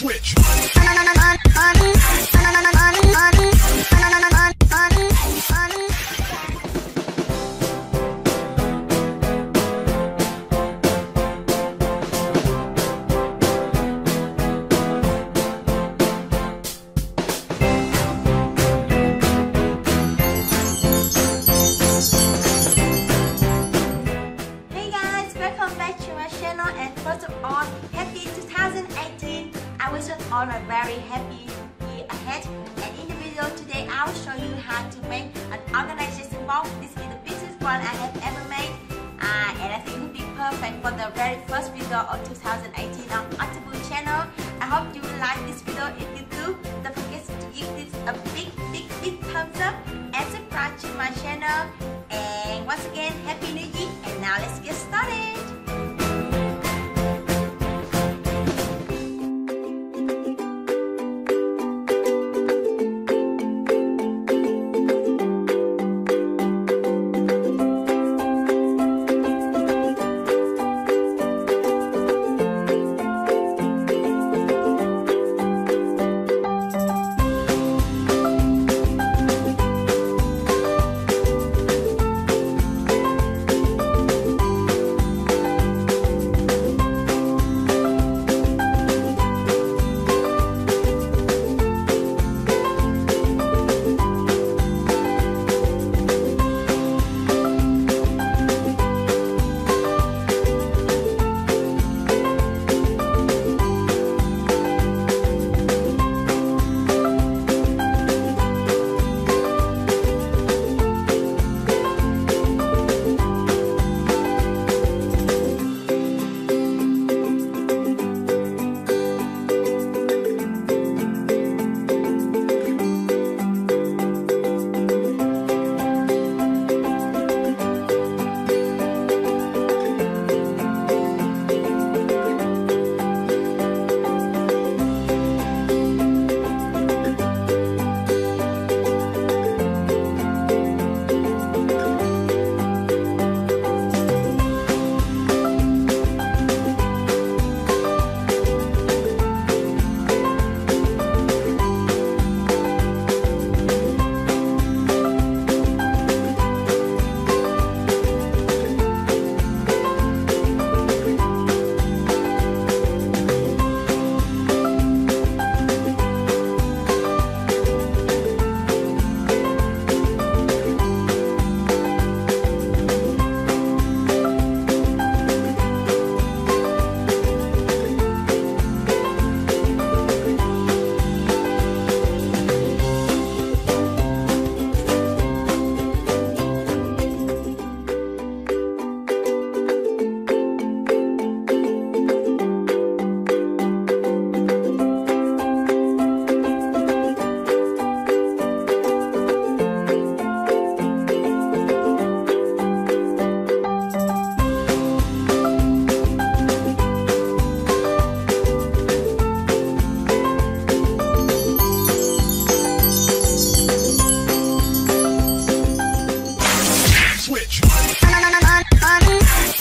switch. And first of all, happy 2018. I wish you all a very happy year ahead. And in the video today, I will show you how to make an organization box. This is the biggest one I have ever made. Uh, and I think it will be perfect for the very first video of 2018 on Octable channel. I hope you like this video. If you do, don't forget to give this a big, big, big thumbs up and subscribe to my channel. And once again, Happy New Year! And now let's get started! on, on, on, on.